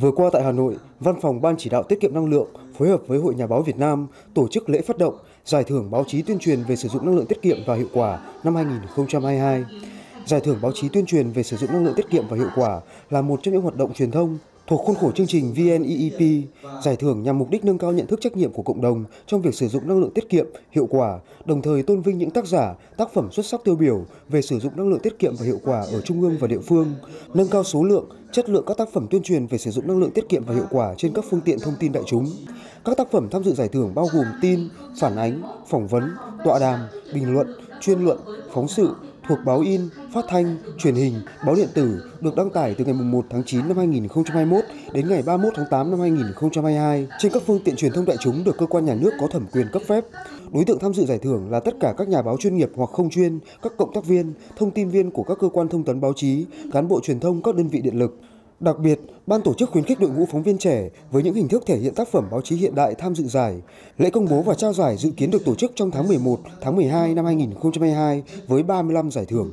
Vừa qua tại Hà Nội, Văn phòng Ban chỉ đạo tiết kiệm năng lượng phối hợp với Hội Nhà báo Việt Nam tổ chức lễ phát động Giải thưởng báo chí tuyên truyền về sử dụng năng lượng tiết kiệm và hiệu quả năm 2022. Giải thưởng báo chí tuyên truyền về sử dụng năng lượng tiết kiệm và hiệu quả là một trong những hoạt động truyền thông thuộc khuôn khổ chương trình VNEEP. Giải thưởng nhằm mục đích nâng cao nhận thức trách nhiệm của cộng đồng trong việc sử dụng năng lượng tiết kiệm, hiệu quả, đồng thời tôn vinh những tác giả, tác phẩm xuất sắc tiêu biểu về sử dụng năng lượng tiết kiệm và hiệu quả ở trung ương và địa phương, nâng cao số lượng, chất lượng các tác phẩm tuyên truyền về sử dụng năng lượng tiết kiệm và hiệu quả trên các phương tiện thông tin đại chúng. Các tác phẩm tham dự giải thưởng bao gồm tin, phản ánh, phỏng vấn, tọa đàm, bình luận, chuyên luận, phóng sự, thuộc báo in, phát thanh, truyền hình, báo điện tử được đăng tải từ ngày 1 tháng 9 năm 2021 đến ngày 31 tháng 8 năm 2022 trên các phương tiện truyền thông đại chúng được cơ quan nhà nước có thẩm quyền cấp phép. Đối tượng tham dự giải thưởng là tất cả các nhà báo chuyên nghiệp hoặc không chuyên, các cộng tác viên, thông tin viên của các cơ quan thông tấn báo chí, cán bộ truyền thông các đơn vị điện lực, Đặc biệt, ban tổ chức khuyến khích đội ngũ phóng viên trẻ với những hình thức thể hiện tác phẩm báo chí hiện đại tham dự giải. Lễ công bố và trao giải dự kiến được tổ chức trong tháng 11, tháng 12 năm 2022 với 35 giải thưởng.